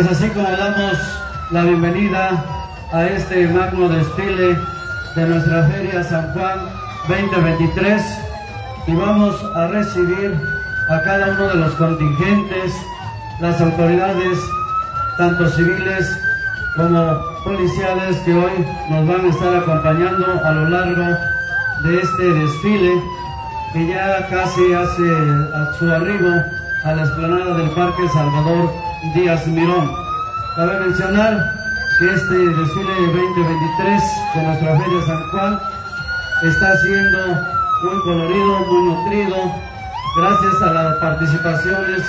Es así como damos la bienvenida a este magno desfile de nuestra Feria San Juan 2023 y vamos a recibir a cada uno de los contingentes, las autoridades, tanto civiles como policiales que hoy nos van a estar acompañando a lo largo de este desfile que ya casi hace su arribo a la explanada del Parque Salvador Díaz Mirón. Cabe mencionar que este desfile 2023 de nuestra Feria San Juan está siendo muy colorido, muy nutrido, gracias a las participaciones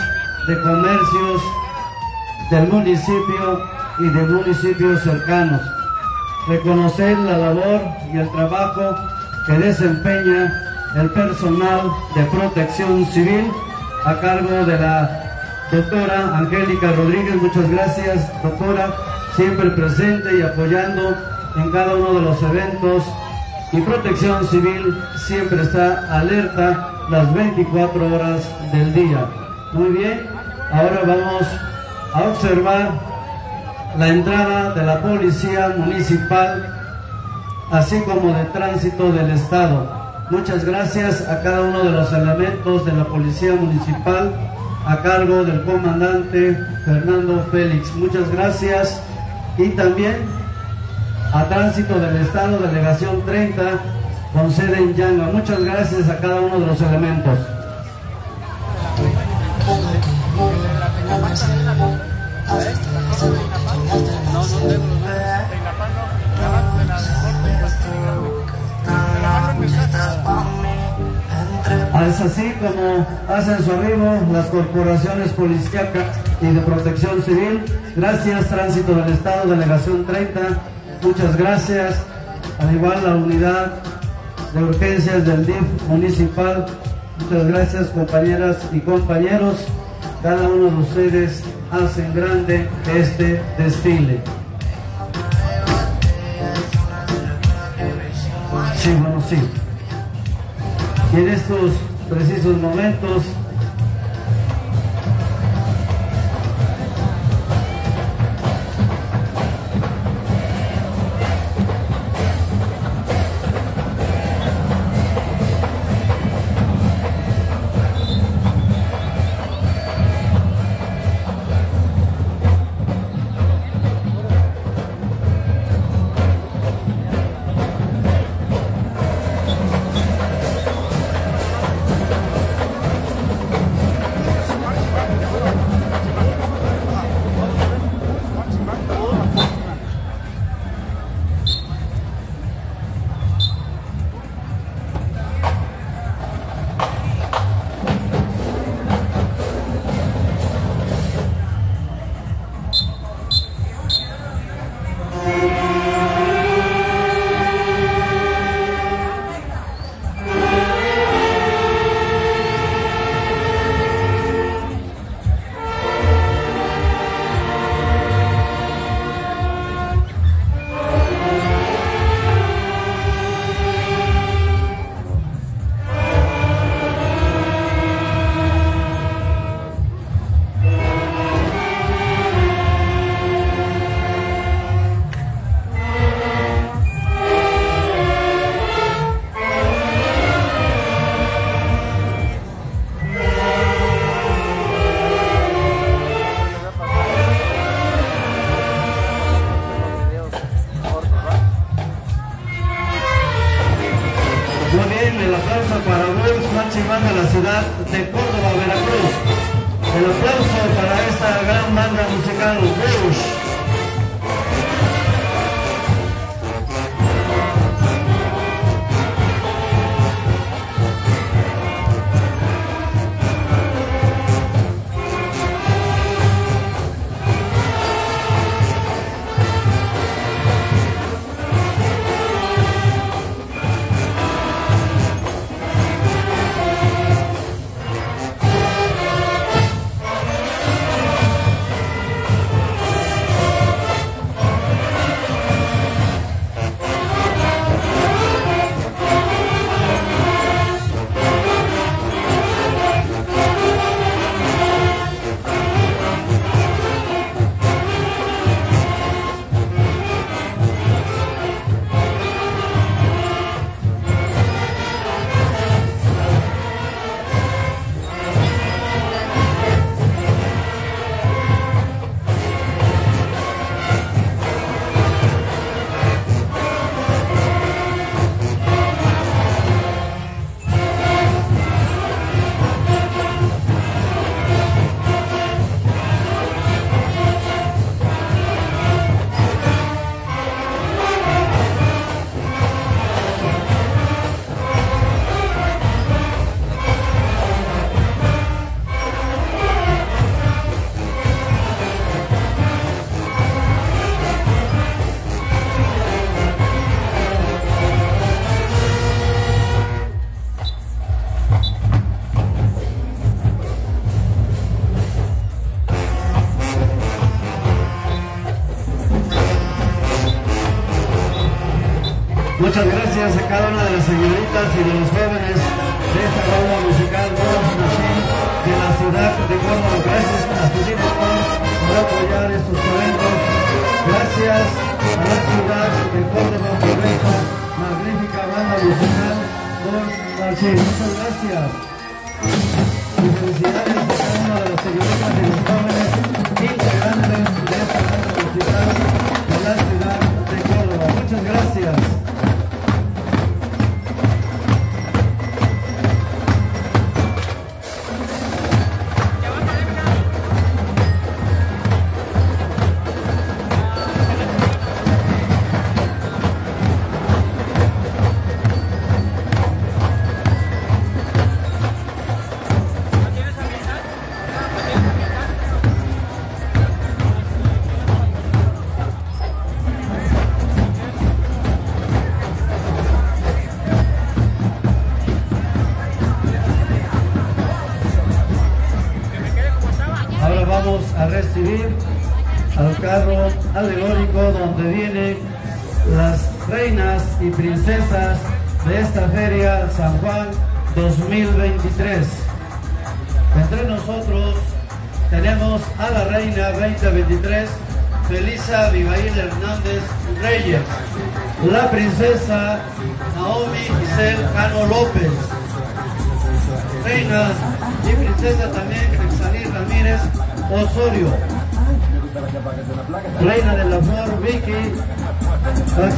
de comercios del municipio y de municipios cercanos. Reconocer la labor y el trabajo que desempeña el personal de protección civil a cargo de la doctora Angélica Rodríguez. Muchas gracias, doctora, siempre presente y apoyando en cada uno de los eventos. Y protección civil siempre está alerta las 24 horas del día. Muy bien, ahora vamos a observar la entrada de la policía municipal, así como de tránsito del Estado. Muchas gracias a cada uno de los elementos de la Policía Municipal a cargo del comandante Fernando Félix. Muchas gracias. Y también a Tránsito del Estado, Delegación 30, con sede en Yanga. Muchas gracias a cada uno de los elementos. Es así como hacen su arribo las corporaciones policíacas y de protección civil. Gracias, Tránsito del Estado, Delegación 30. Muchas gracias. Al igual la unidad de urgencias del DIF municipal. Muchas gracias, compañeras y compañeros. Cada uno de ustedes hacen grande este desfile. Sí, bueno, sí. En estos precisos momentos las señoritas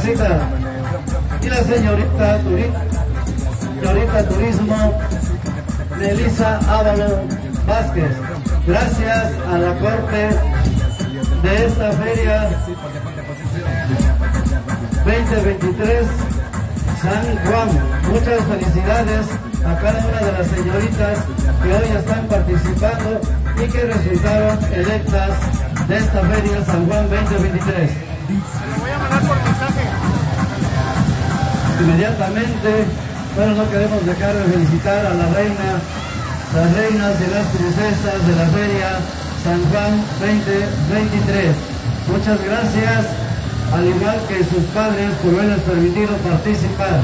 Y la señorita, señorita Turismo Melissa Ávalo Vázquez. Gracias a la corte de esta feria 2023 San Juan. Muchas felicidades a cada una de las señoritas que hoy están participando y que resultaron electas de esta feria San Juan 2023. Inmediatamente, bueno, no queremos dejar de felicitar a la reina, las reinas de las princesas de la feria San Juan 2023. Muchas gracias, al igual que sus padres por haberles permitido participar.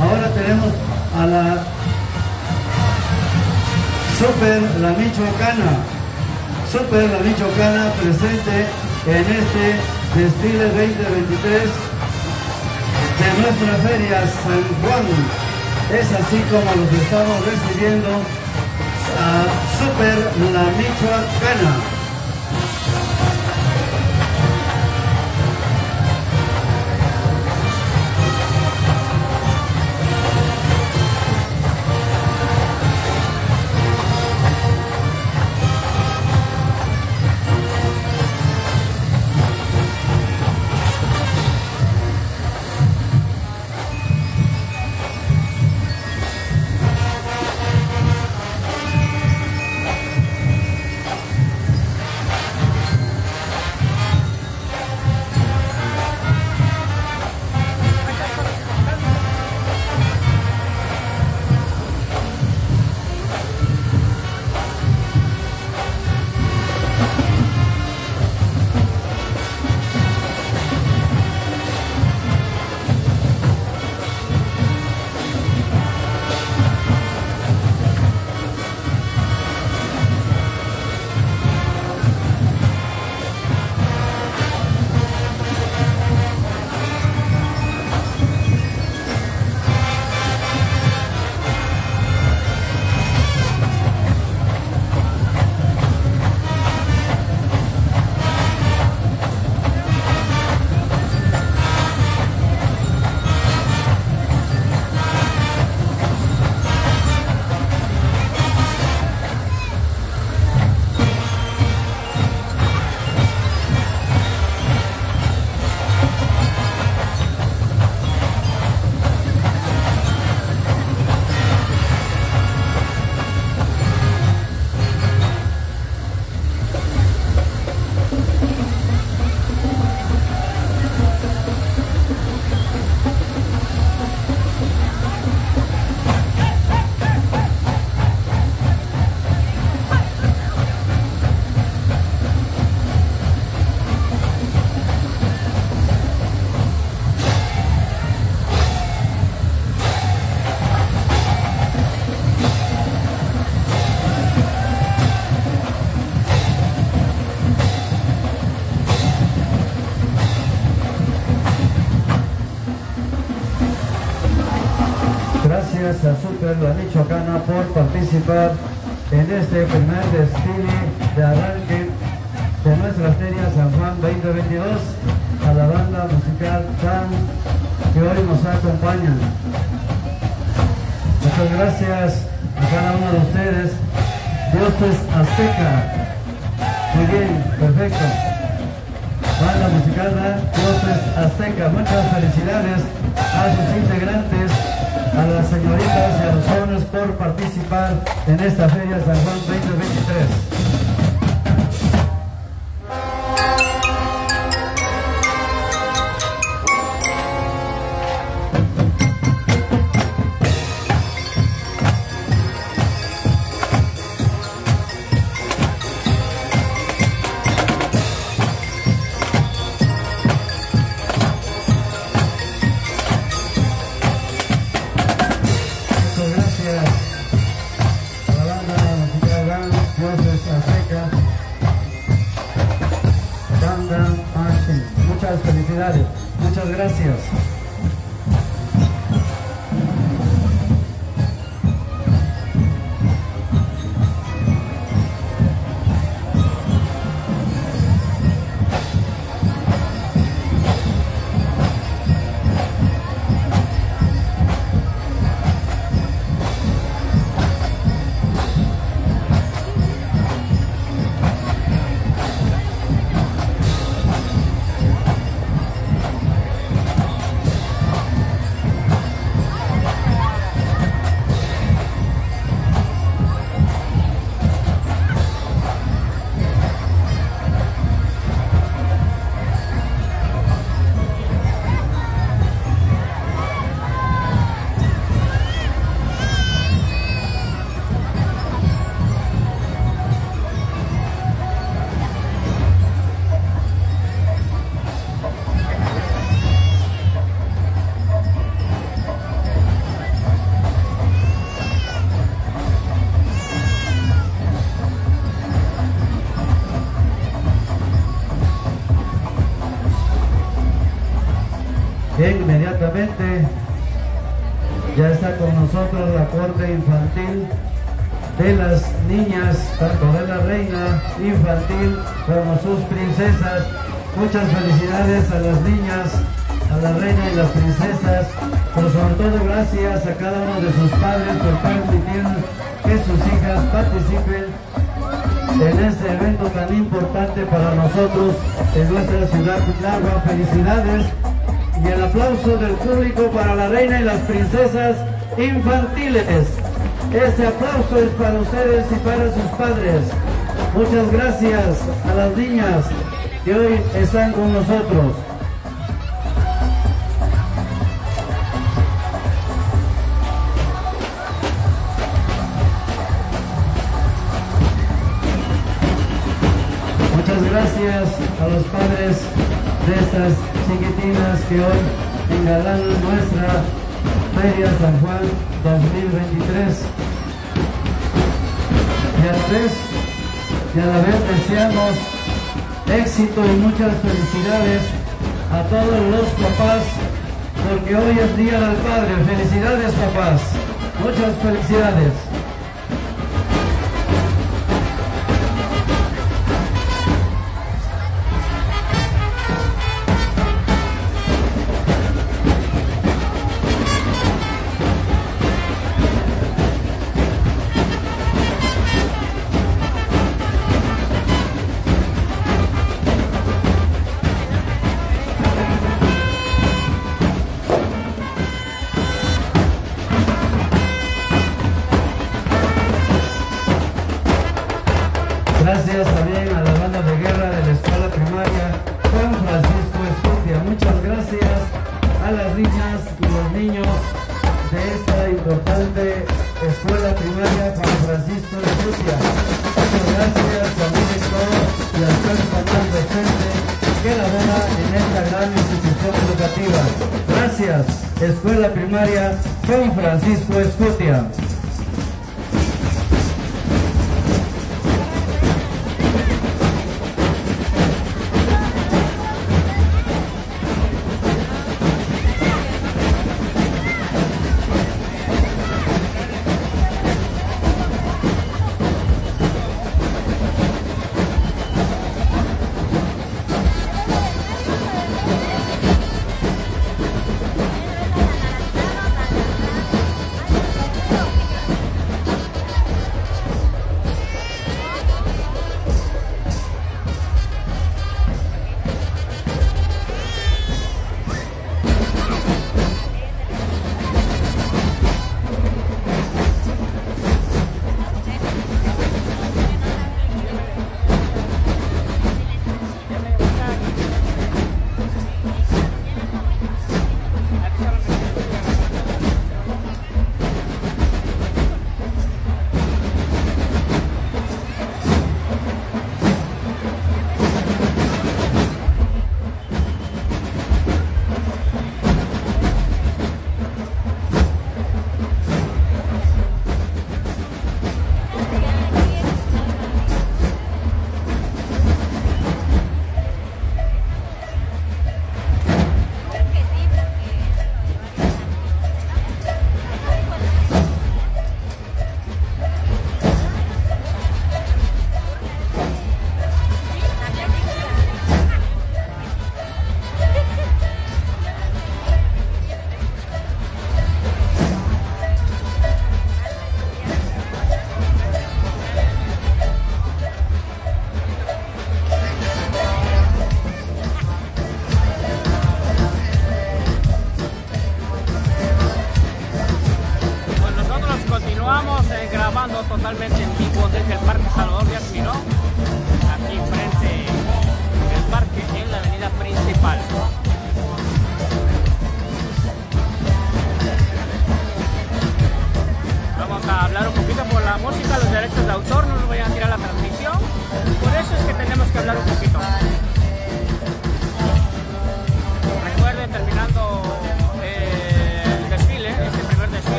Ahora tenemos a la Super La Michoacana, Super La Michoacana presente en este desfile 2023 de nuestra feria San Juan. Es así como los estamos recibiendo a Super La Michoacana. Muchas felicidades a las niñas, a la reina y las princesas, pero sobre todo gracias a cada uno de sus padres por permitir que sus hijas participen en este evento tan importante para nosotros en nuestra ciudad Agua. Felicidades y el aplauso del público para la reina y las princesas infantiles. Ese aplauso es para ustedes y para sus padres. Muchas gracias a las niñas que hoy están con nosotros. Muchas gracias a los padres de estas chiquitinas que hoy engalanan nuestra Feria San Juan 2023. Y a vez, y a la vez deseamos éxito y muchas felicidades a todos los papás, porque hoy es Día del Padre. Felicidades papás, muchas felicidades.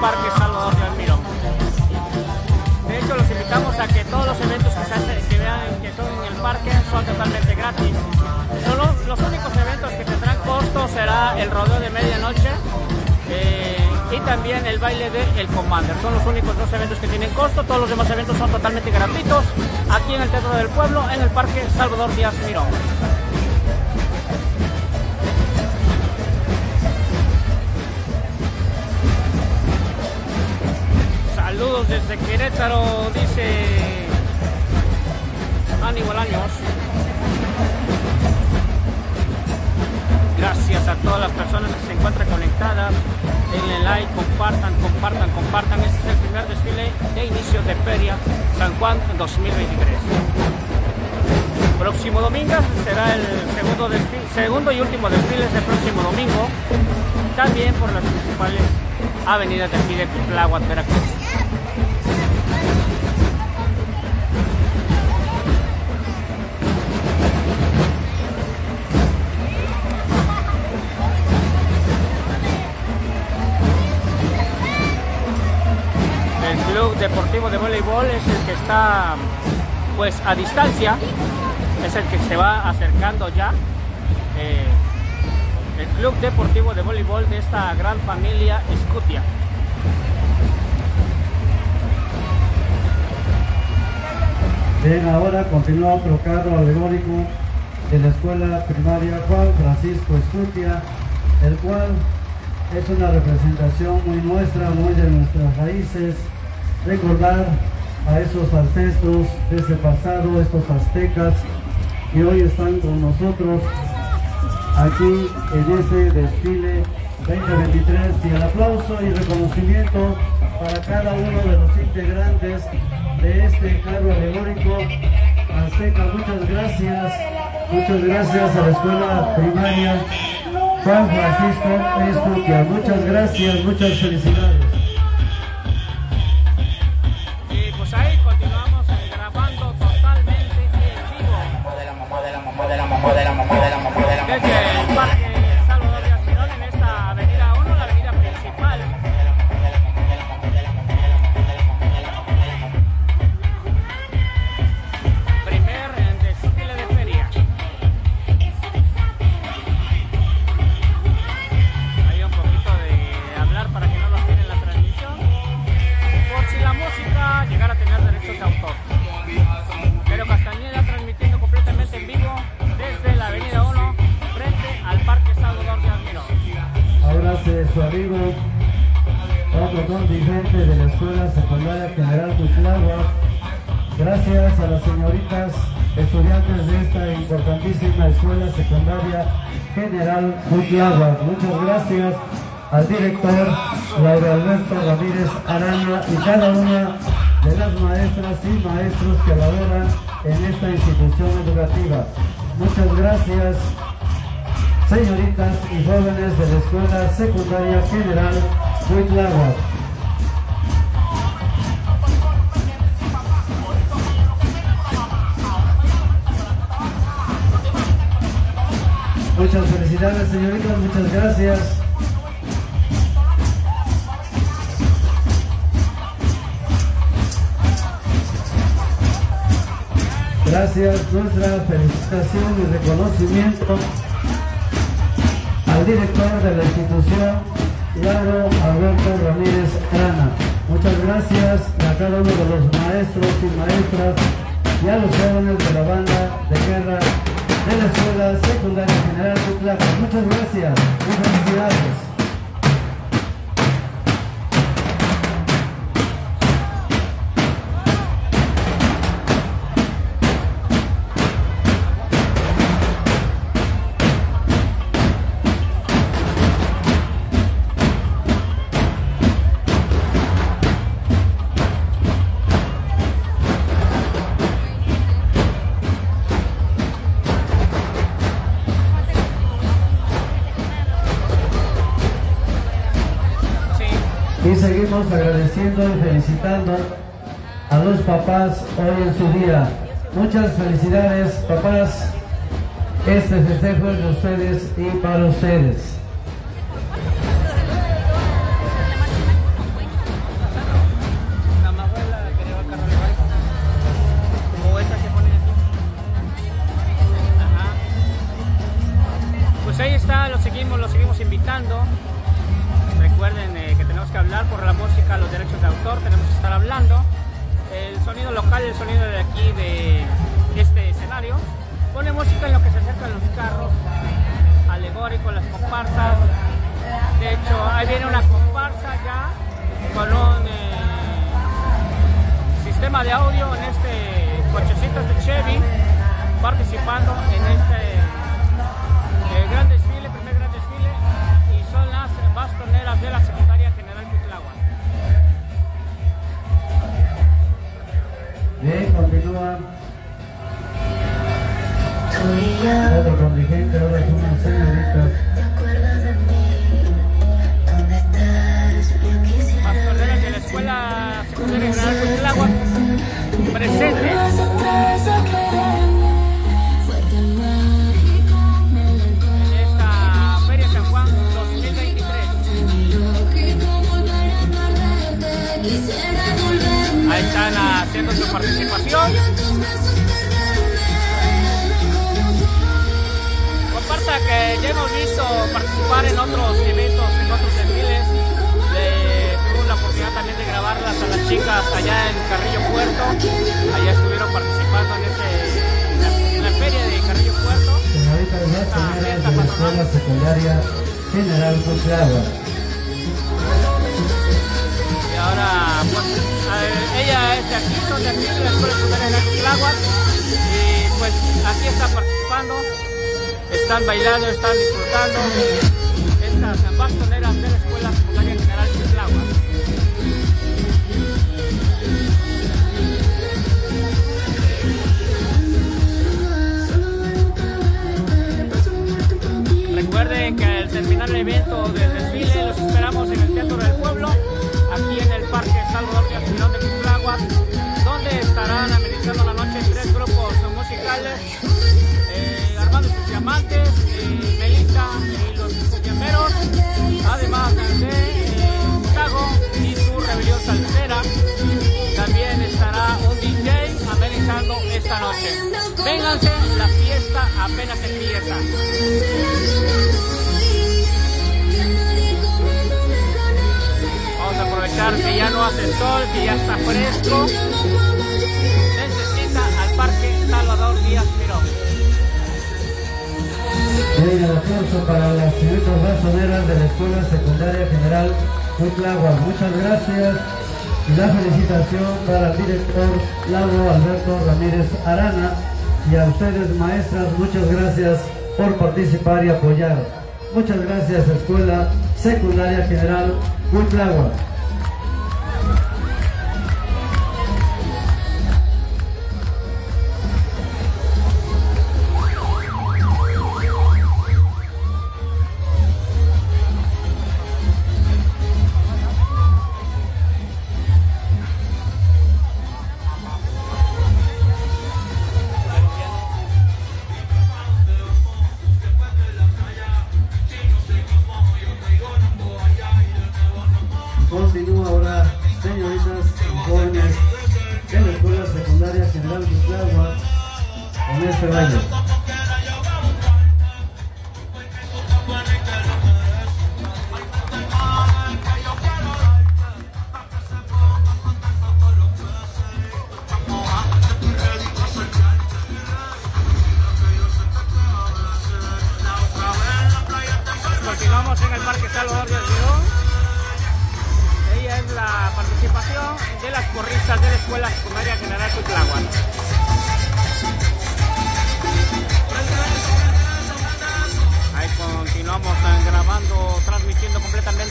Parque Salvador de Almirón. De hecho, los invitamos a que todos los eventos que, se hacen, que vean que son en el parque son totalmente gratis. Solo los únicos eventos que tendrán costo será el rodeo de medianoche eh, y también el baile de El Commander. Son los únicos dos eventos que tienen costo. Todos los demás eventos son totalmente gratuitos aquí en el Teatro del Pueblo, en el Parque Salvador Díaz Mirón. Saludos desde Querétaro, dice Aníbal Años. Gracias a todas las personas que se encuentran conectadas. Denle like, compartan, compartan, compartan. Este es el primer desfile de inicio de Feria San Juan 2023. Próximo domingo será el segundo, desfile, segundo y último desfile del próximo domingo. También por las principales avenidas de aquí de Tláhuac, Veracruz. Deportivo de voleibol es el que está pues a distancia, es el que se va acercando ya. Eh, el club deportivo de voleibol de esta gran familia Escutia. Bien, ahora continúa otro carro alegórico de la escuela primaria Juan Francisco Escutia, el cual es una representación muy nuestra, muy de nuestras raíces, recordar a esos ancestros de ese pasado, estos aztecas, que hoy están con nosotros aquí en este desfile 2023 y el aplauso y reconocimiento para cada uno de los integrantes de este carro alegórico azteca. Muchas gracias, muchas gracias a la escuela primaria Juan Francisco Escutia. Muchas gracias, muchas felicidades. Director Laura Alberto Ramírez Arana y cada una de las maestras y maestros que laboran en esta institución educativa. Muchas gracias señoritas y jóvenes de la Escuela Secundaria General Huitlagua. Muchas felicidades señoritas, muchas gracias. Gracias, nuestra felicitación y reconocimiento al director de la institución, Laro Alberto Ramírez Arana. Muchas gracias a cada uno de los maestros y maestras y a los jóvenes de la banda de guerra de la Escuela Secundaria General Cutlapa. Muchas gracias y felicidades. Agradeciendo y felicitando a los papás hoy en su día. Muchas felicidades, papás. Este festejo es de ustedes y para ustedes. Con un eh, sistema de audio en este cochecitos de Chevy participando en este eh, gran desfile, primer gran desfile y son las bastoneras de la secundaria general Cutlagua. Bien, continúa. Otro contingente, ahora son unas señoritas. En esta Feria San Juan 2023. Ahí están haciendo su participación. Comparta que ya hemos visto participar en otros eventos, chicas allá en Carrillo Puerto. Allá estuvieron participando en, ese, en la, feria de Carrillo Puerto. Bastoneras de la Escuela Secundaria General Cutlagua. Y ahora, pues, ella es de aquí, son de aquí, de la Escuela Secundaria de. Y pues aquí está participando, están bailando, están disfrutando estas bastoneras de la Recuerden que al terminar el evento del desfile los esperamos en el Teatro del Pueblo, aquí en el Parque Salvador Aspirón de Cutlagua, donde estarán amenizando la noche tres grupos musicales, eh, Armando sus Diamantes, eh, Melissa y los Cuyameros, además de eh, y su Rebelión Salsera. También estará un DJ amenizando esta noche. Vénganse, la fiesta apenas empieza. Aprovechar ya no hace sol, que ya está fresco. Necesita al Parque Salvador Díaz Miró. El aplauso para las señoritas bastoneras de la Escuela Secundaria General Cutlagua. Muchas gracias. Y la felicitación para el director Lauro Alberto Ramírez Arana. Y a ustedes, maestras, muchas gracias por participar y apoyar. Muchas gracias, Escuela Secundaria General Cutlagua.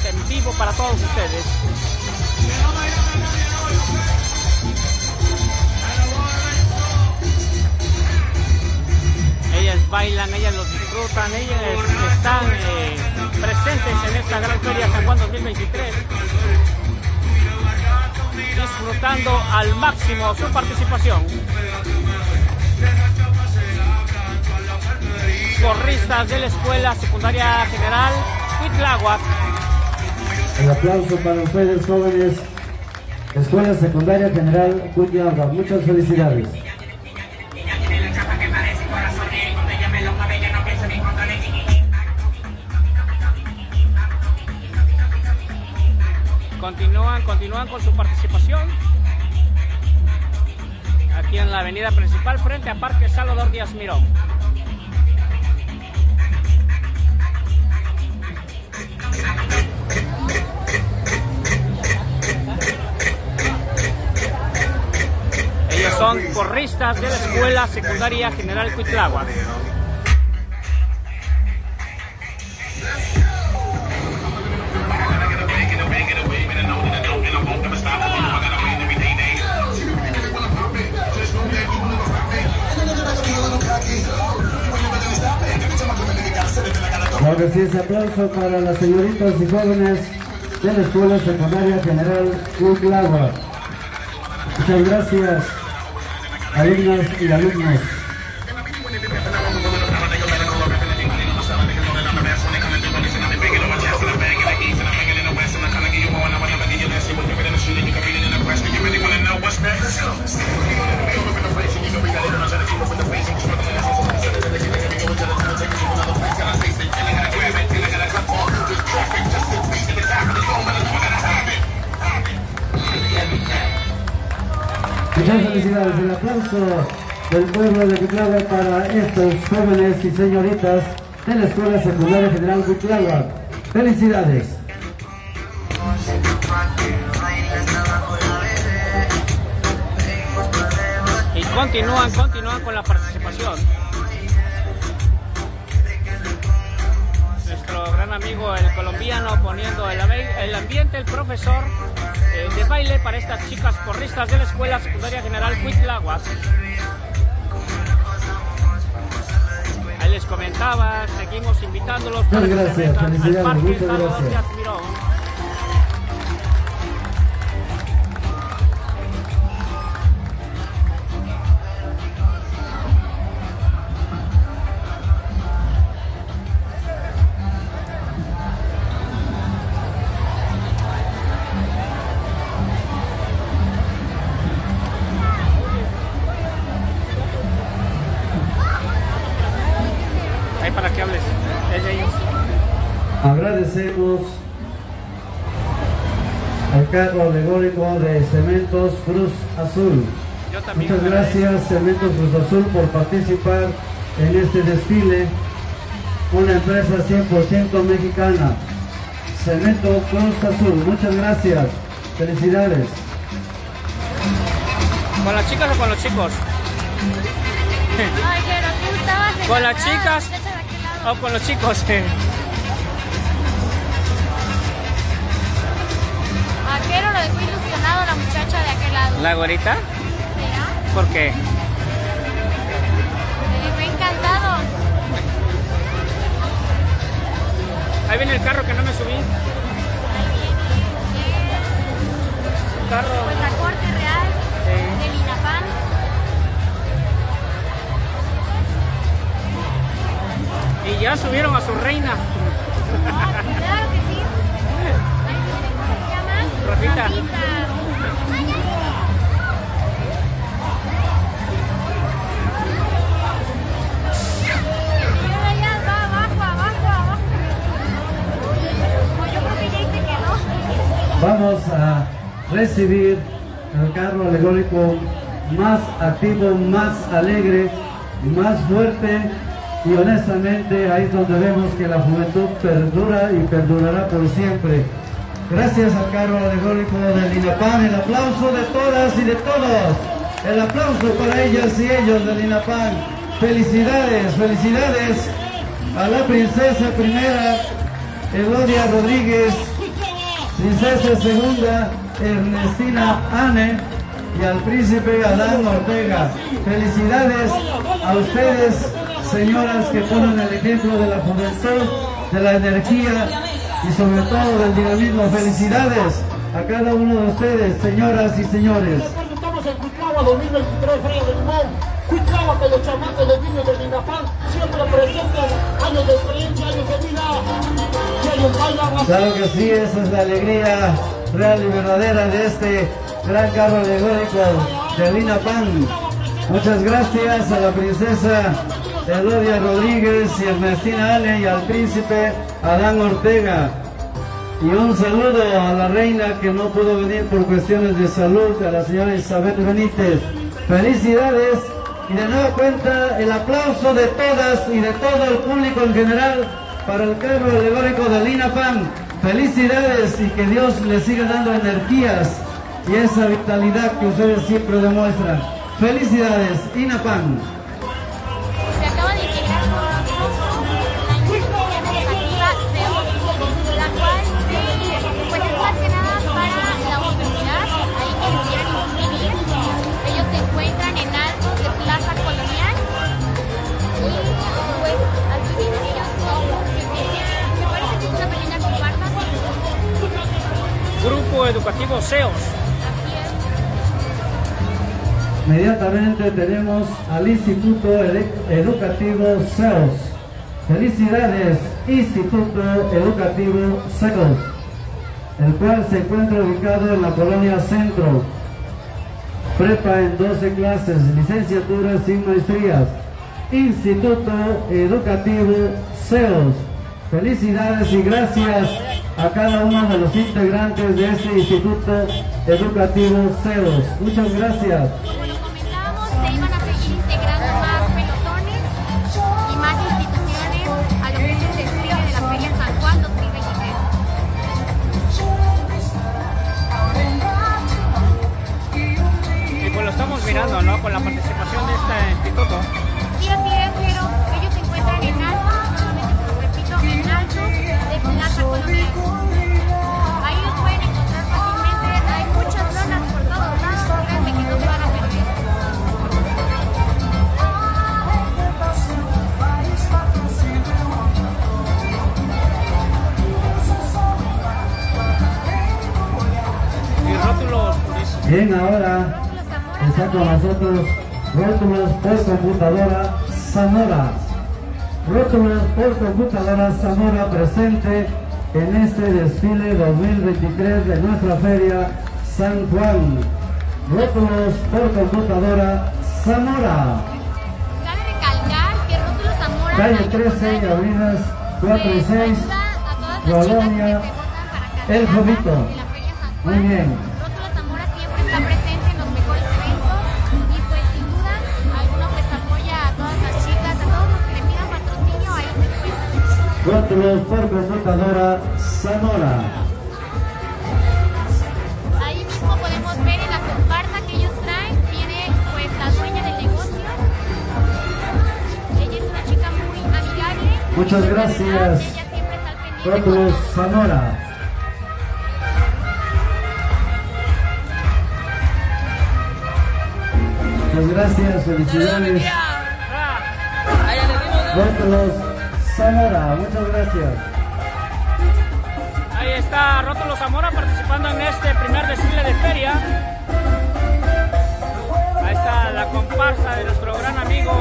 En vivo para todos ustedes. ellas bailan, ellas los disfrutan, ellas están eh, presentes en esta gran feria San Juan 2023, disfrutando al máximo su participación. Corristas de la Escuela Secundaria General Huitláhuac. El aplauso para ustedes jóvenes, Escuela Secundaria General Huitláhuac. Muchas felicidades. Continúan, continúan con su participación. Aquí en la avenida principal frente a Parque Salvador Díaz Mirón. Son corristas de la Escuela Secundaria General Cuitlagua. Ahora sí, ese aplauso para las señoritas y jóvenes de la Escuela Secundaria General Uclagua. Muchas gracias, alumnas y alumnos. Muchas felicidades, el aplauso del pueblo de Cutlagua para estos jóvenes y señoritas de la Escuela Secundaria General Cutlagua. Felicidades. Y continúan, continúan con la participación. Nuestro gran amigo el colombiano poniendo el, el ambiente, el profesor eh, de baile para estas chicas porristas de la Escuela Secundaria General Huitlaguas. Ahí les comentaba, seguimos invitándolos para que se al Parque Salvador agradecemos alegórico de Cementos Cruz Azul. Muchas gracias Cementos Cruz Azul por participar en este desfile. Una empresa 100% mexicana. Cemento Cruz Azul. Muchas gracias. Felicidades. ¿Con las chicas o con los chicos? ¿Con las chicas o con los chicos? ¿La gorita? ¿Por qué? Me dejó encantado. Ahí viene el carro que no me subí. Ahí viene. Un carro. Pues la corte real Sí. del INAPAN. Y ya subieron a su reina. No, claro que sí. ¿cómo se llama? Rafita. Rafita. Vamos a recibir el carro alegórico más activo, más alegre, más fuerte y honestamente ahí es donde vemos que la juventud perdura y perdurará por siempre. Gracias al carro alegórico del INAPAN. El aplauso de todas y de todos. El aplauso para ellas y ellos del INAPAN. Felicidades, felicidades a la princesa primera, Elodia Rodríguez, princesa segunda, Ernestina Anne y al príncipe Adán Ortega. Felicidades a ustedes, señoras que ponen el ejemplo de la juventud, de la energía y sobre todo del dinamismo. Felicidades a cada uno de ustedes, señoras y señores. Estamos en Cuitlava 2023, Feria de Limón. Cuitlava que los chamacos de niños del Minafán siempre presentan años de experiencia, años de vida. Claro que sí, esa es la alegría real y verdadera de este gran carro alegórico de Lina Pan. Muchas gracias a la princesa Elodia Rodríguez y Ernestina Ale y al príncipe Adán Ortega. Y un saludo a la reina que no pudo venir por cuestiones de salud, a la señora Isabel Benítez. Felicidades y de nueva cuenta el aplauso de todas y de todo el público en general para el carro alegórico de Lina. Felicidades y que Dios les siga dando energías y esa vitalidad que ustedes siempre demuestran. Felicidades, INAPAN. Educativo es. Inmediatamente tenemos al Instituto Educativo CEOS. Felicidades, Instituto Educativo CEOS, el cual se encuentra ubicado en la colonia Centro. Prepa en 12 clases, licenciaturas y maestrías. Instituto Educativo CEOS. Felicidades y gracias a cada uno de los integrantes de este Instituto Educativo CEOS. Muchas gracias. Como lo comentábamos, se iban a seguir integrando más pelotones y más instituciones a lo que es el desfile de la Feria San Juan 2023. Y pues lo estamos mirando, ¿no? Con la participación de este instituto. Bien, ahora está con nosotros Rótulos por computadora Zamora. Rótulos por computadora Zamora presente en este desfile 2023 de nuestra feria San Juan. Rótulos por computadora Zamora. Cabe recalcar que Rótulo Zamora Calle el año 13 y avenidas 4 y pues, 6. ayuda a todas las chicas Colonia El Jovito. Muy bien. Rótulos por computadora Zamora. Ahí mismo podemos ver en la comparsa que ellos traen, viene pues la dueña del negocio. Ella es una chica muy amigable. Muchas gracias. Todos. Zamora. Muchas gracias, felicidades. Ah, Rótulos Zamora, muchas gracias. Ahí está Rótulo Zamora participando en este primer desfile de feria. Ahí está la comparsa de nuestro gran amigo.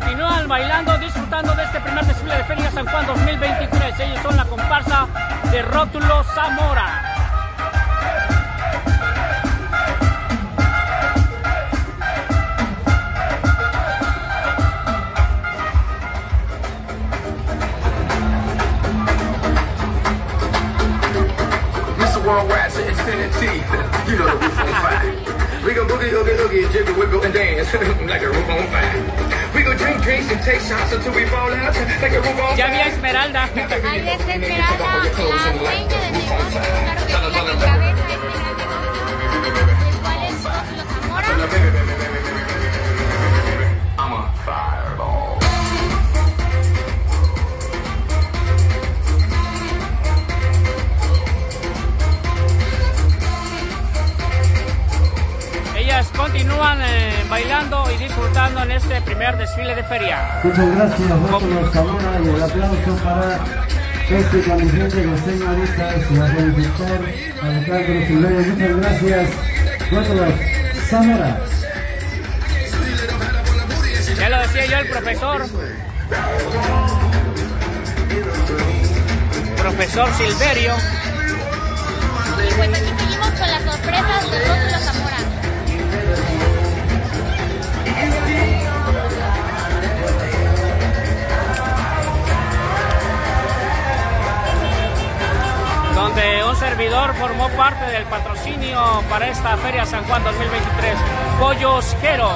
continúan bailando, disfrutando de este primer desfile de Feria San Juan 2023. Ellos son la comparsa de Rótulo Zamora. You know the roof on fire. We go boogie, oogie, oogie, jiggle, wiggle, and dance like a roof on fire. We go drink drinks and take shots until we fall out like a roof on Ya vi a fire. Esmeralda. Ahí está Esmeralda, la dueña negocio, claro que sí, la que encabeza este el cual es Zamora. Ellas continúan eh, bailando y disfrutando en este primer desfile de feria. Muchas gracias, Rótulo Zamora, y el aplauso para este contingente de señoritas y a felicitar Alejandro Silverio. Muchas gracias, Rótulo Zamora. Ya lo decía yo el profesor. Profesor Silverio. Y pues aquí seguimos con las sorpresas de Rótulo Zamora. Donde un servidor formó parte del patrocinio para esta Feria San Juan 2023. Pollos Jero.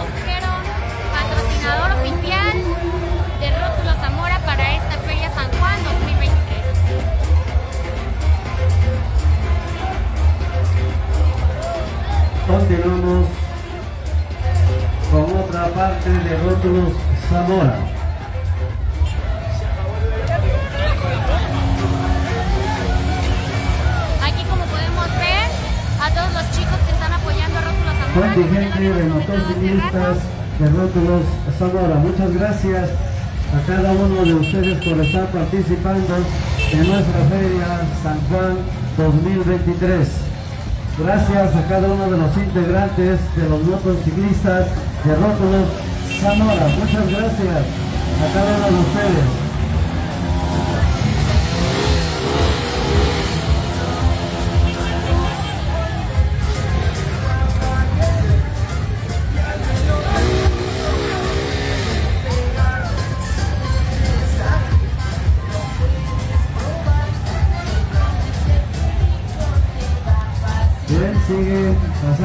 Patrocinador oficial de Rótulo Zamora para esta Feria San Juan 2023. Continuamos con otra parte de Rótulos Zamora. Hace motociclistas rato. de Rótulos Zamora. Muchas gracias a cada uno de ustedes por estar participando en nuestra Feria San Juan 2023. Gracias a cada uno de los integrantes de los motociclistas de Rótulos Zamora. Muchas gracias a cada uno de ustedes.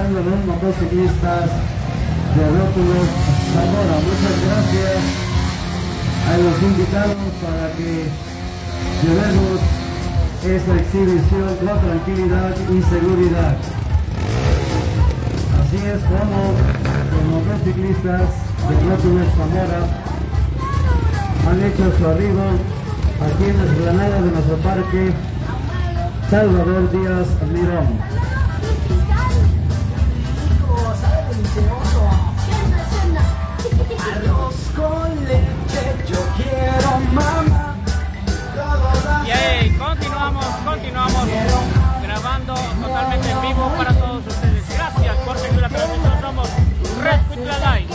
Pasando los motociclistas de Rótulos Zamora. Muchas gracias a los invitados para que llevemos esta exhibición con tranquilidad y seguridad. Así es como los motociclistas de Rótulos Zamora han hecho su arribo aquí en la explanada de nuestro parque Salvador Díaz Mirón. Y ahí continuamos, continuamos grabando totalmente en vivo para todos ustedes. Gracias por seguir la transmisión. Somos Red Live.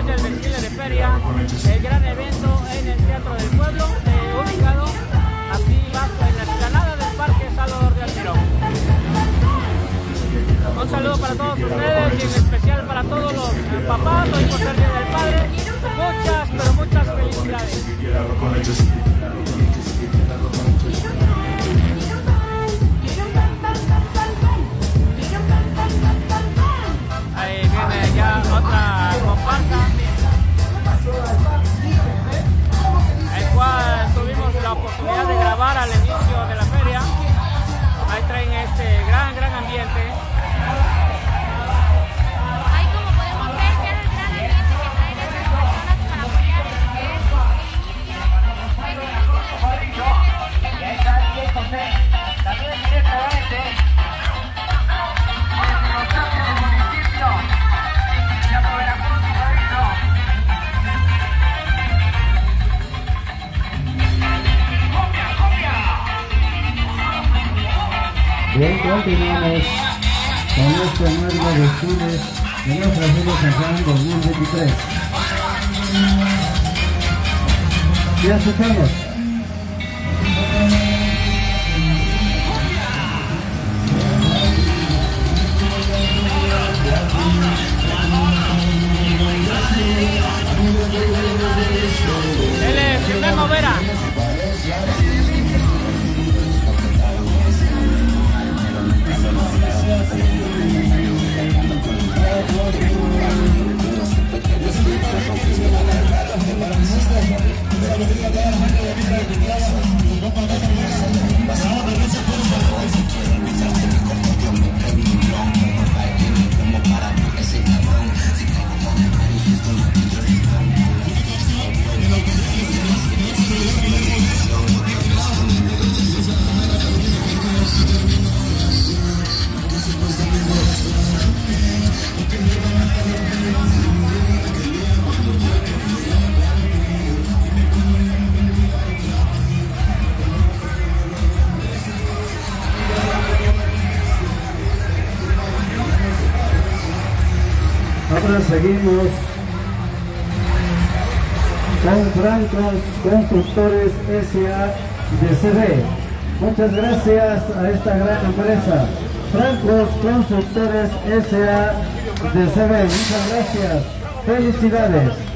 Después del desfile de feria, el gran evento en el Teatro del Pueblo, eh, ubicado aquí bajo en la explanada del Parque Salvador de Almirón. Un saludo para todos ustedes y en especial para todos los papás, hoy por ser Día del Padre. Muchas, pero muchas felicidades. Otra comparsa. El cual tuvimos la oportunidad de grabar al inicio de la feria. Ahí traen este gran, gran ambiente. Ahí como Bien, continuamos con este magno desfile de nuestra San Juan 2023. Ya escuchamos. Él es Ahora seguimos con Francos Constructores S.A. de CB. Muchas gracias a esta gran empresa. Francos Constructores S.A. de CB. Muchas gracias. Felicidades.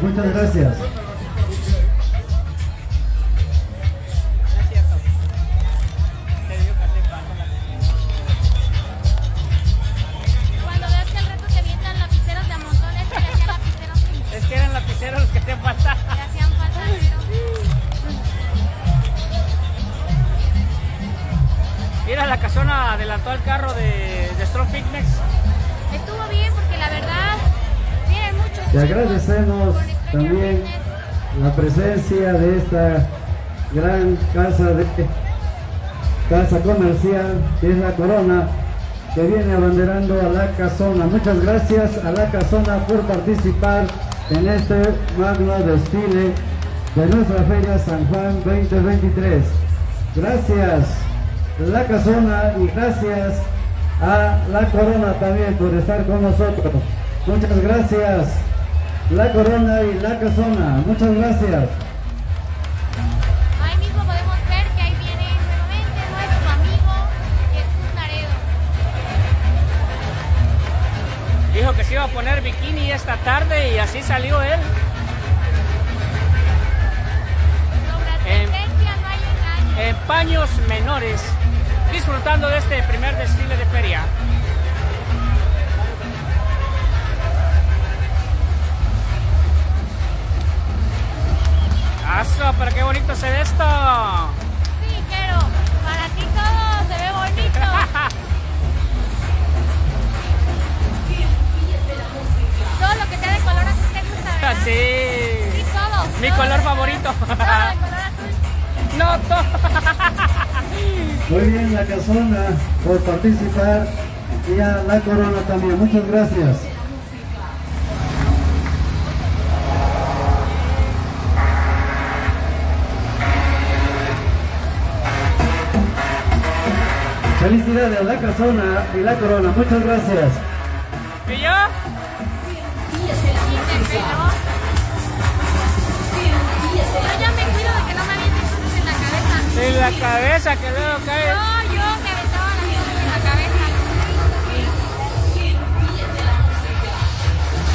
Constructores. De esta gran casa de casa comercial que es la Corona que viene abanderando a la casona. Muchas gracias a la casona por participar en este magno desfile de nuestra feria San Juan 2023. Gracias la casona y gracias a la Corona también por estar con nosotros. Muchas gracias. La Corona y la Casona. Muchas gracias. Tarde y así salió él. Engaño. En paños menores, disfrutando de este primer desfile de feria. ¡Aso! Pero qué bonito se ve esto. Sí. Mi color favorito. Color azul. No, to- Muy bien, la Casona por participar y a la Corona también. Muchas gracias. Felicidades a la Casona y la Corona. Muchas gracias. ¿Y yo? En la cabeza que luego cae. No, yo me aventaba la aviones en la cabeza.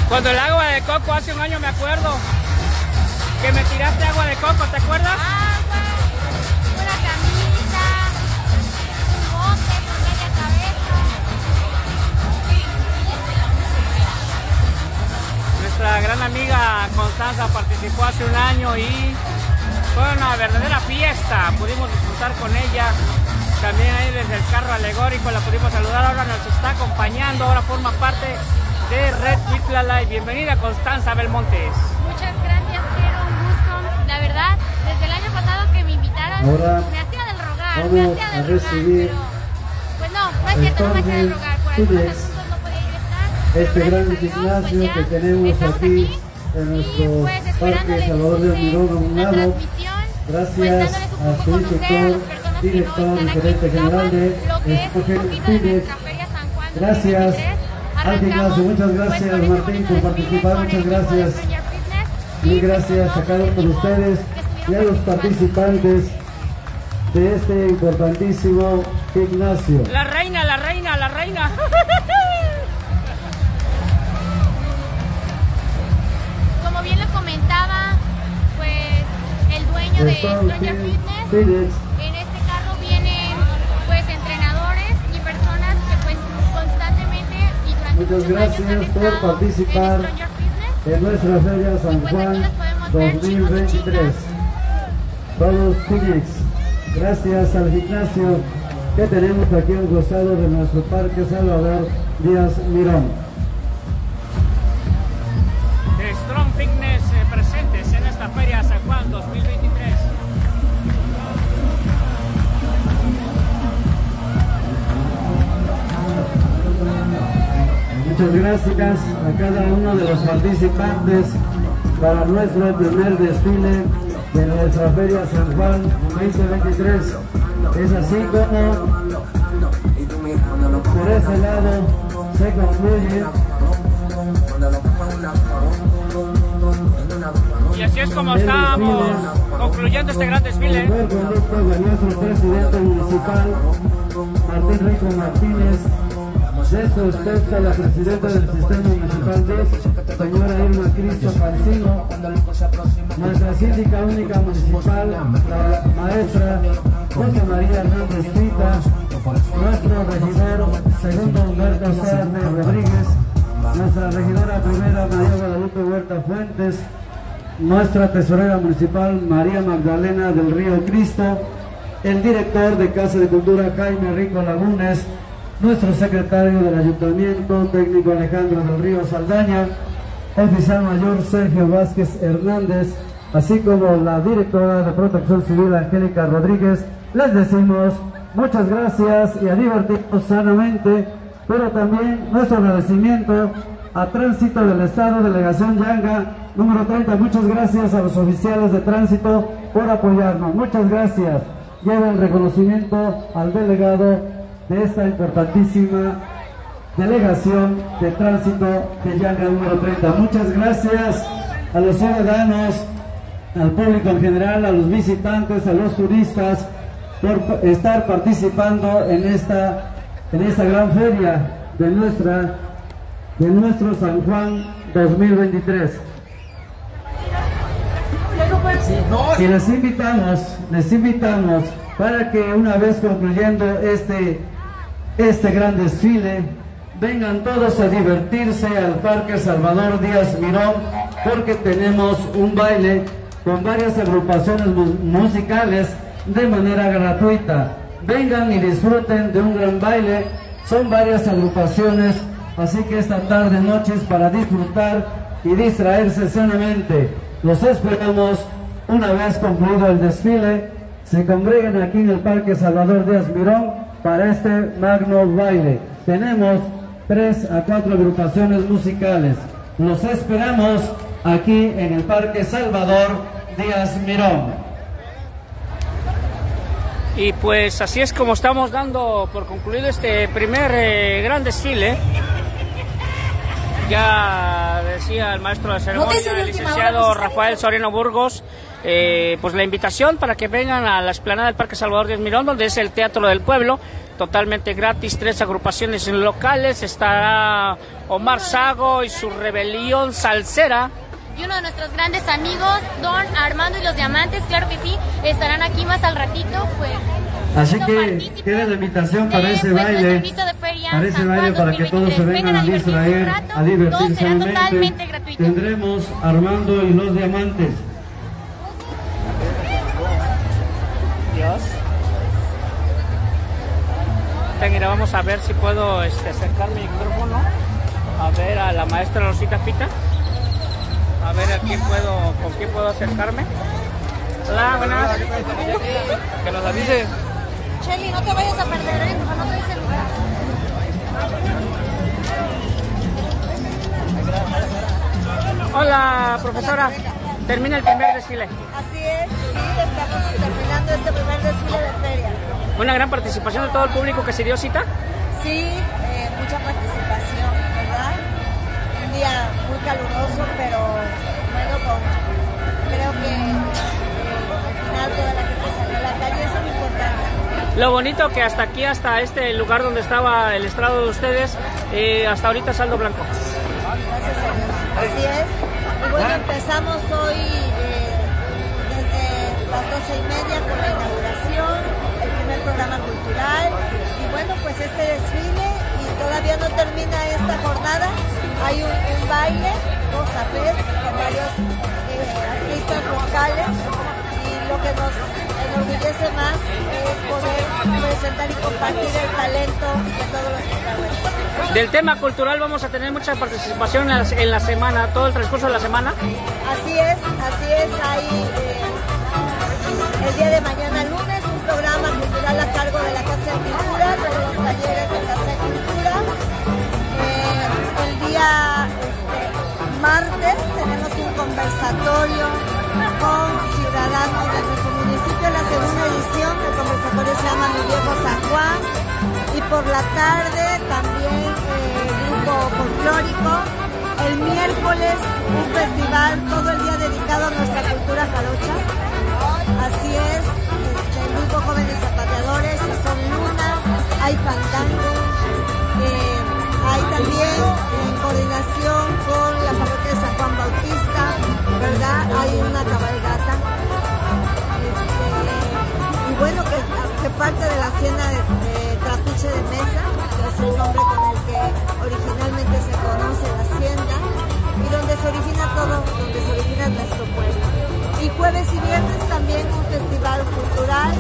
Cuando el agua de coco hace un año me acuerdo que me tiraste agua de coco, ¿te acuerdas? Agua, una camisa, un bote por media cabeza. Nuestra gran amiga Constanza participó hace un año y fue una verdadera fiesta. Pudimos disfrutar con ella. También ahí desde el carro alegórico la pudimos saludar. Ahora nos está acompañando. Ahora forma parte de Red Huitlala. Y bienvenida Constanza Belmontes. Muchas gracias, quiero un gusto. La verdad, desde el año pasado que me invitaron, Ahora me hacía del rogar, me hacía del a rogar, pero pues no, no es cierto, no me hacía del rogar, por algunos asuntos no podía yo estar. pero este gracias gran a Dios, gimnasio pues, ya que tenemos estamos aquí en y, nuestro pues, Parque Salvador de Mirón la Aunado. transmisión, pues, Gracias dándoles un a poco su a director, las personas que director no y están aquí gerente en general de Tlalpan, lo que es un Escoger poquito de Phoenix. nuestra Feria San Juan Gracias 2023. al Arrancamos, gimnasio. Muchas gracias, con este Martín, bonito por participar. con el Muchas gracias. Mil Y, gracias a cada uno de ustedes y a los participantes de este importantísimo gimnasio. La reina, la reina, la reina. de Stranger Fitness, en este carro vienen pues entrenadores y personas que pues constantemente y durante Muchas gracias años han por participar en en nuestra Feria San pues Juan los podemos ver, chicos y 2023. chicas. Todos Phoenix, gracias al gimnasio que tenemos aquí a un costado de nuestro Parque Salvador Díaz Mirón. Muchas gracias a cada uno de los participantes para nuestro primer desfile de nuestra Feria San Juan 2023. Es así como por ese lado se concluye Y así es como estamos concluyendo este gran desfile. el de nuestro presidente municipal, Martín Rico Martínez, de su esposa, la presidenta del sistema municipal de señora Irma Cristo Cancino, nuestra síndica única municipal, la maestra José María Hernández nuestro regidor segundo Humberto Cerne Rodríguez, nuestra regidora primera María Guadalupe Huerta Fuentes, nuestra tesorera municipal María Magdalena del Río Cristo, el director de Casa de Cultura Jaime Rico Lagunes, nuestro secretario del Ayuntamiento, técnico Alejandro del Río Saldaña, oficial mayor Sergio Vázquez Hernández, así como la directora de Protección Civil Angélica Rodríguez, les decimos muchas gracias y a divertirnos sanamente, pero también nuestro agradecimiento a Tránsito del Estado, Delegación Yanga, número 30. Muchas gracias a los oficiales de tránsito por apoyarnos. Muchas gracias. Lleva el reconocimiento al delegado de esta importantísima delegación de tránsito de Yanga número 30. Muchas gracias a los ciudadanos, al público en general, a los visitantes, a los turistas por estar participando en esta en esta gran feria de nuestra de nuestro San Juan 2023. Y les invitamos, les invitamos para que una vez concluyendo este, este gran desfile, vengan todos a divertirse al Parque Salvador Díaz Mirón, porque tenemos un baile con varias agrupaciones mu- musicales de manera gratuita. Vengan y disfruten de un gran baile, son varias agrupaciones, así que esta tarde noche es para disfrutar y distraerse sanamente. Los esperamos una vez concluido el desfile, se congregan aquí en el Parque Salvador Díaz Mirón para este magno baile. Tenemos tres a cuatro agrupaciones musicales. Los esperamos aquí en el Parque Salvador Díaz Mirón. Y pues así es como estamos dando por concluido este primer eh, gran desfile. Ya decía el maestro de ceremonia, el licenciado Rafael Soriano Burgos, eh, pues la invitación para que vengan a la esplanada del Parque Salvador Díaz Mirón, donde es el Teatro del Pueblo, totalmente gratis, tres agrupaciones locales, estará Omar Sago y su rebelión salsera. Y uno de nuestros grandes amigos, Don Armando y los Diamantes, claro que sí, estarán aquí más al ratito, pues. Así que queda la invitación para de, ese pues, baile, nuestro invito de feria para ese San baile Juan para que todos se 2023. vengan a divertirse un distraer, rato, a divertirse Todo será totalmente gratuito. Tendremos Armando y los Diamantes. Dios. Mira, vamos a ver si puedo este, acercar mi micrófono. A ver a la maestra Rosita Pita. A ver a quién puedo, con quién puedo acercarme. Hola, buenas. Que nos avise. Shelly, no te vayas a perder, ¿eh? No te des el lugar. Hola, profesora. Termina el primer desfile. Así es, sí, estamos terminando este primer desfile de feria. Una gran participación de todo el público que se dio cita. Sí, eh, mucha participación, ¿verdad? Un día muy caluroso, pero bueno, con, creo que eh, al final toda la gente salió a la calle, eso es importante. Lo bonito que hasta aquí, hasta este lugar donde estaba el estrado de ustedes, eh, hasta ahorita saldo blanco. Gracias a Dios. Así es. Bueno, empezamos hoy eh, desde las doce y media con la inauguración, el primer programa cultural. Y bueno, pues este desfile y todavía no termina esta jornada. Hay un, un baile, dos apes, con varios eh, artistas locales. Y lo que nos enorgullece más es poder presentar y compartir el talento de todos los nicaragüenses. Del tema cultural vamos a tener mucha participación en la, en la semana, todo el transcurso de la semana. Así es, así es. Hay eh, el día de mañana lunes un programa cultural a cargo de la Casa de Cultura, los talleres de Casa de Cultura. Eh, el día este, martes tenemos un conversatorio con ciudadanos de nuestro la segunda edición, el conversatorio se llama Mi Viejo San Juan. Y por la tarde también eh, grupo folclórico. El miércoles un festival todo el día dedicado a nuestra cultura jarocha. Así es, este, el grupo Jóvenes Zapateadores, son Luna, hay fandango, eh, hay también en coordinación con la parroquia de San Juan Bautista, se origina todo, donde se origina nuestro pueblo. Y jueves y viernes también un festival cultural,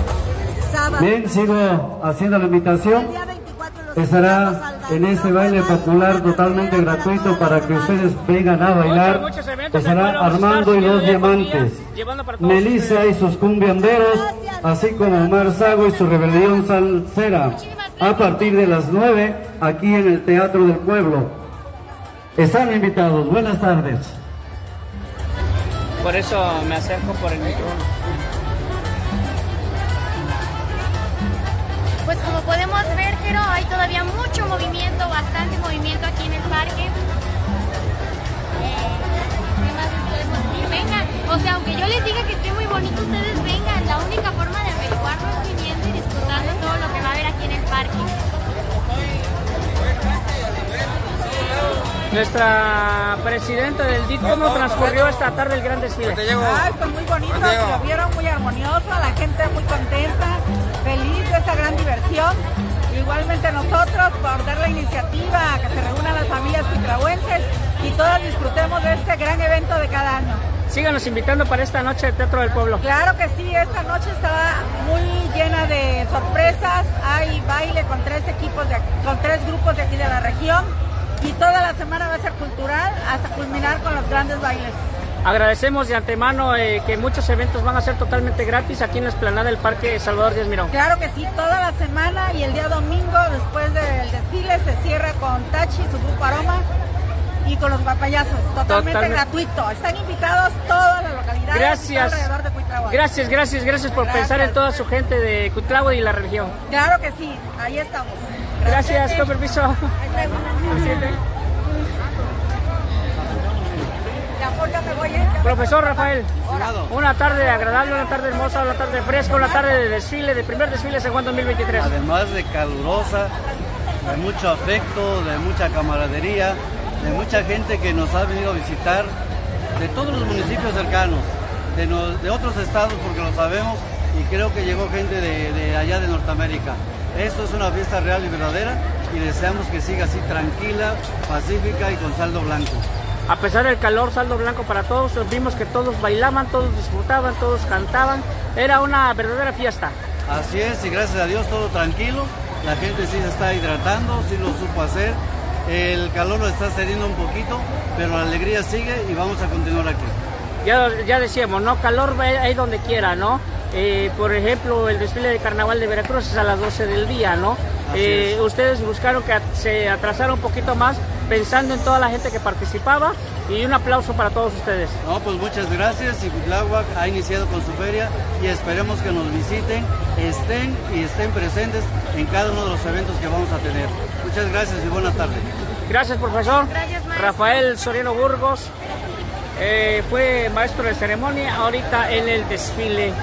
sábado. Bien, sigo haciendo la El invitación. día 24 los Estará en este baile popular totalmente gratuito para que ustedes vengan a bailar. Estará Armando y los Diamantes. Melissa y sus cumbianderos, así como Omar Sago y su rebelión salsera. A partir de las 9, aquí en el Teatro del Pueblo. Están invitados. Buenas tardes. Por eso me acerco por el micrófono. Pues como podemos ver, pero hay todavía mucho movimiento, bastante movimiento aquí en el parque. Eh, ¿qué más les podemos decir? Vengan, o sea, aunque yo les diga que esté muy bonito, ustedes vengan. La única forma de averiguarlo es viniendo y disfrutando todo lo que va a haber aquí en el parque. Nuestra presidenta del DIT, ¿cómo transcurrió esta tarde el gran desfile? Ay, pues muy bonito, lo vieron muy armonioso, la gente muy contenta, feliz de esta gran diversión. Igualmente nosotros por dar la iniciativa a que se reúnan las familias nicaragüenses y todos disfrutemos de este gran evento de cada año. Síganos invitando para esta noche de Teatro del Pueblo. Claro que sí, esta noche está muy llena de sorpresas, hay baile con tres equipos, de, con tres grupos de aquí de la región y toda la semana va a ser cultural hasta culminar con los grandes bailes. Agradecemos de antemano eh, que muchos eventos van a ser totalmente gratis aquí en la esplanada del Parque Salvador Díaz Mirón. Claro que sí, toda la semana y el día domingo después del desfile se cierra con Tachi, su grupo Aroma y con los guapayazos, totalmente Totalmente. gratuito. Están invitados todas las localidades Gracias. alrededor de. Gracias, gracias, gracias por Gracias. pensar en toda su gente de Cuitlahua y la región. Claro que sí, ahí estamos. Gracias, con permiso. Profesor Rafael, una tarde agradable, una tarde hermosa, una tarde fresca, una tarde de desfile, de primer desfile San Juan 2023. Además de calurosa, de mucho afecto, de mucha camaradería, de mucha gente que nos ha venido a visitar, de todos los municipios cercanos, de, otros estados porque lo sabemos y creo que llegó gente de, de allá de Norteamérica. Esto es una fiesta real y verdadera y deseamos que siga así tranquila, pacífica y con saldo blanco. A pesar del calor, saldo blanco para todos, vimos que todos bailaban, todos disfrutaban, todos cantaban. Era una verdadera fiesta. Así es, y gracias a Dios todo tranquilo. La gente sí se está hidratando, sí lo supo hacer. El calor lo está cediendo un poquito, pero la alegría sigue y vamos a continuar aquí. Ya, ya decíamos, ¿no? Calor ahí donde quiera, ¿no? Eh, por ejemplo, el desfile de carnaval de Veracruz es a las 12 del día, ¿no? Eh, ustedes buscaron que se atrasara un poquito más pensando en toda la gente que participaba y un aplauso para todos ustedes. No, pues muchas gracias y Tláhuac ha iniciado con su feria y esperemos que nos visiten, estén y estén presentes en cada uno de los eventos que vamos a tener. Muchas gracias y buena tarde. Gracias, profesor. Rafael Soriano Burgos eh, fue maestro de ceremonia ahorita en el desfile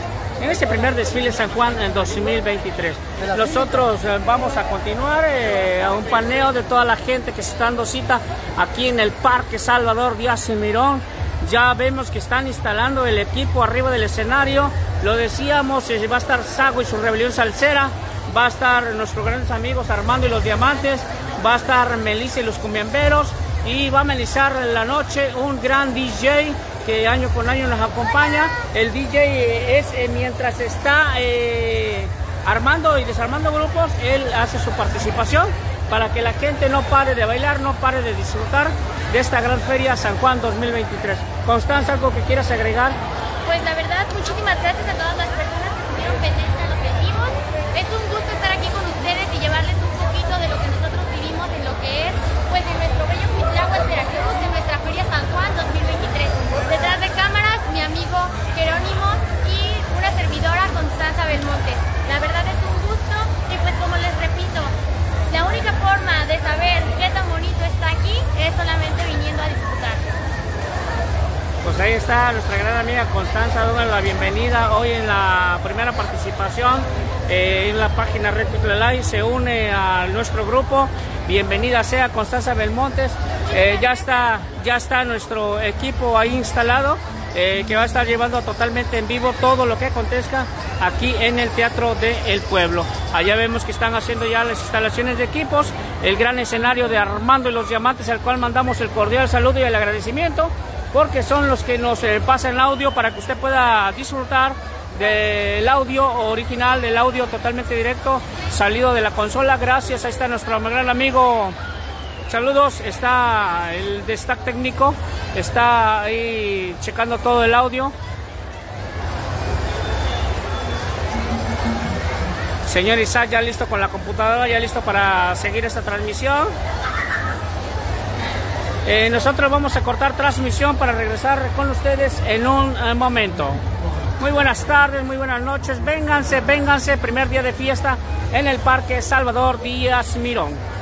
en este primer desfile San Juan en 2023. Nosotros eh, vamos a continuar eh, a un paneo de toda la gente que está dando cita aquí en el Parque Salvador Díaz y Mirón. Ya vemos que están instalando el equipo arriba del escenario. Lo decíamos, eh, va a estar Sago y su rebelión salsera. Va a estar nuestros grandes amigos Armando y los Diamantes. Va a estar Melissa y los Cumbiamberos. Y va a amenizar la noche un gran DJ que año con año nos acompaña. El DJ es eh, mientras está eh, armando y desarmando grupos, él hace su participación para que la gente no pare de bailar, no pare de disfrutar de esta gran feria San Juan 2023. Constanza, ¿algo que quieras agregar? Pues la verdad, muchísimas gracias a todas las Jerónimo y una servidora, Constanza Belmonte. La verdad es un gusto y pues como les repito, la única forma de saber qué tan bonito está aquí es solamente viniendo a disfrutar. Pues ahí está nuestra gran amiga Constanza dándole la bienvenida hoy en la primera participación eh, en la página Red Live, se une a nuestro grupo. Bienvenida sea Constanza Belmontes. Eh, ya, está, ya está nuestro equipo ahí instalado. Eh, que va a estar llevando totalmente en vivo todo lo que acontezca aquí en el Teatro del El Pueblo. Allá vemos que están haciendo ya las instalaciones de equipos, el gran escenario de Armando y los Diamantes, al cual mandamos el cordial saludo y el agradecimiento, porque son los que nos pasan el audio para que usted pueda disfrutar del audio original, del audio totalmente directo, salido de la consola. Gracias, ahí está nuestro gran amigo. Saludos, está el de Stack Técnico, está ahí checando todo el audio. Señor Isaac, ya listo con la computadora, ya listo para seguir esta transmisión. Eh, nosotros vamos a cortar transmisión para regresar con ustedes en un eh, momento. Muy buenas tardes, muy buenas noches. Vénganse, vénganse. Primer día de fiesta en el Parque Salvador Díaz Mirón.